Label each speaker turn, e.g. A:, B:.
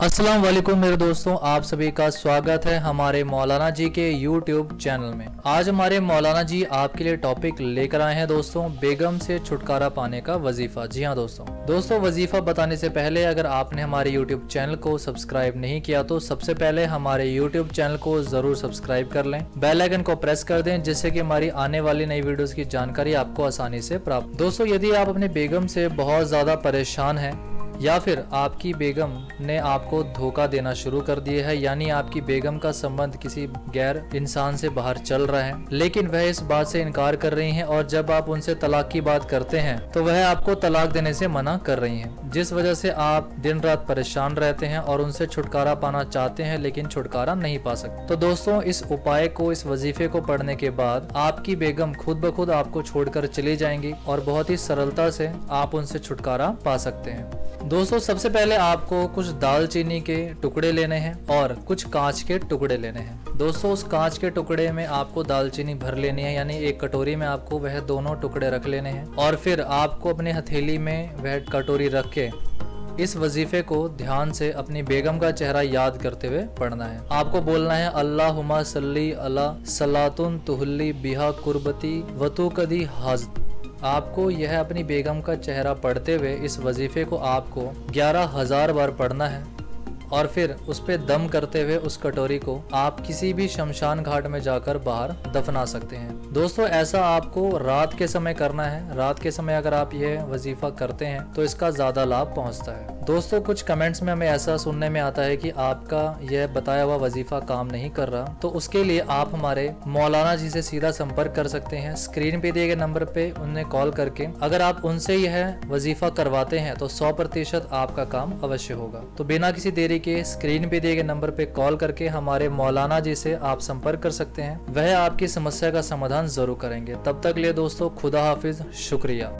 A: अस्सलाम वालेकुम मेरे दोस्तों, आप सभी का स्वागत है हमारे मौलाना जी के YouTube चैनल में। आज हमारे मौलाना जी आपके लिए टॉपिक लेकर आए हैं दोस्तों, बेगम से छुटकारा पाने का वजीफा। जी हाँ दोस्तों। दोस्तों, वजीफा बताने से पहले अगर आपने हमारे YouTube चैनल को सब्सक्राइब नहीं किया तो सबसे पहले हमारे YouTube चैनल को ज़रूर सब्सक्राइब कर लें। बेल आइकन को प्रेस कर दें, जिससे की हमारी आने वाली नई वीडियोस की जानकारी आपको आसानी से प्राप्त दोस्तों, यदि आप अपने बेगम से बहुत ज़्यादा परेशान हैं या फिर आपकी बेगम ने आपको धोखा देना शुरू कर दिया है, यानी आपकी बेगम का संबंध किसी गैर इंसान से बाहर चल रहा है। लेकिन वह इस बात से इनकार कर रही हैं और जब आप उनसे तलाक की बात करते हैं तो वह आपको तलाक देने से मना कर रही हैं। जिस वजह से आप दिन रात परेशान रहते हैं और उनसे छुटकारा पाना चाहते हैं, लेकिन छुटकारा नहीं पा सकते। तो दोस्तों, इस उपाय को, इस वजीफे को पढ़ने के बाद आपकी बेगम खुद ब खुद आपको छोड़कर चली जाएँगी और बहुत ही सरलता से आप उनसे छुटकारा पा सकते हैं। दोस्तों, सबसे पहले आपको कुछ दालचीनी के टुकड़े लेने हैं और कुछ कांच के टुकड़े लेने हैं। दोस्तों, उस कांच के टुकड़े में आपको दालचीनी भर लेनी है, यानी एक कटोरी में आपको वह दोनों टुकड़े रख लेने हैं और फिर आपको अपने हथेली में वह कटोरी रख के इस वजीफे को ध्यान से अपनी बेगम का चेहरा याद करते हुए पढ़ना है। आपको बोलना है अल्लाह सल्ली अला सलातुन तुहली बिहा कुर्बती वतु कदी आपको यह अपनी बेगम का चेहरा पढ़ते हुए इस वजीफे को आपको ग्यारह हज़ार बार पढ़ना है। और फिर उस पर दम करते हुए उस कटोरी को आप किसी भी शमशान घाट में जाकर बाहर दफना सकते हैं। दोस्तों, ऐसा आपको रात के समय करना है। रात के समय अगर आप यह वजीफा करते हैं तो इसका ज़्यादा लाभ पहुँचता है। दोस्तों, कुछ कमेंट्स में हमें ऐसा सुनने में आता है कि आपका यह बताया हुआ वजीफा काम नहीं कर रहा। तो उसके लिए आप हमारे मौलाना जी से सीधा संपर्क कर सकते हैं। स्क्रीन पे दिए गए नंबर पे उन्हें कॉल करके। अगर आप उनसे यह वजीफा करवाते हैं तो सौ प्रतिशत आपका काम अवश्य होगा। तो बिना किसी देरी के स्क्रीन पे दिए गए नंबर पे कॉल करके हमारे मौलाना जी से आप संपर्क कर सकते हैं। वह आपकी समस्या का समाधान ज़रूर करेंगे। तब तक लिए दोस्तों, खुदा हाफिज, शुक्रिया।